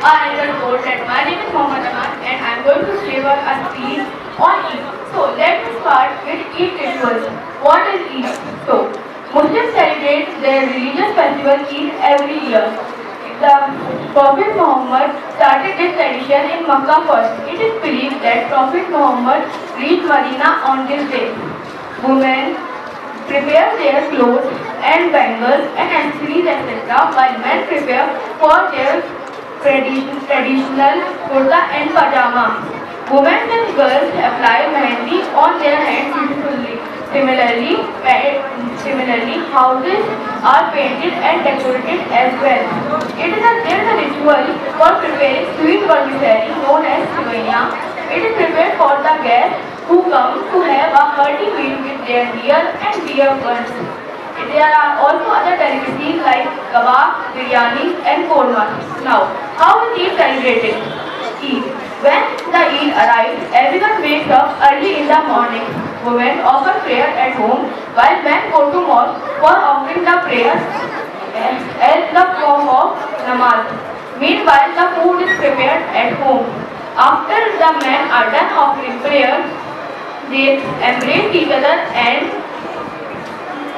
Told that my name is Mohammad Aman and I am going to deliver a speech on Eid. So let me start with Eid rituals. What is Eid? So Muslims celebrate their religious festival Eid every year. The Prophet Muhammad started this tradition in Makkah first. It is believed that Prophet Muhammad reached Medina on this day. Women prepare their clothes and bangles and accessories etc. while men prepare for their traditional kurta and pajama women and girls apply mehndi on their hand beautifully similarly similarly houses are painted and decorated as well it is at ritual for prepare sweet वर्गिसरी known as sevaiyan it is prepare for the guest who come to have a hearty meal with their dear and dear ones. There are also other delicacies like kebab, biryani and korma. Now, Eid celebrated? Eid. When the Eid arrives, everyone wakes up early in the morning. Women offer prayer at home while men go to mosque for offering the prayers as the form of namaz. Meanwhile, the food is prepared at home. After the men are done offering prayer, they embrace each other and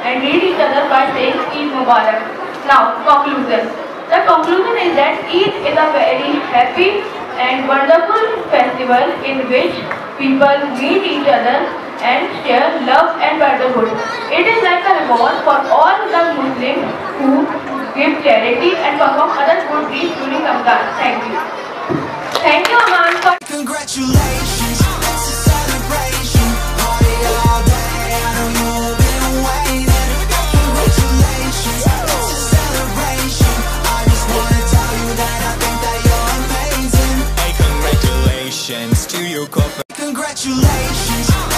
and greet each other by saying Eid Mubarak. Now, conclusion. The conclusion is that Eid is a very happy and wonderful festival in which people meet each other and share love and brotherhood. It is like a reward for all the Muslims who give charity and perform other good deeds during Ramadan. Thank you. Thank you, Aman, for... Congratulations, congratulations to your. Congratulations,